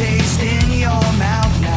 taste in your mouth now.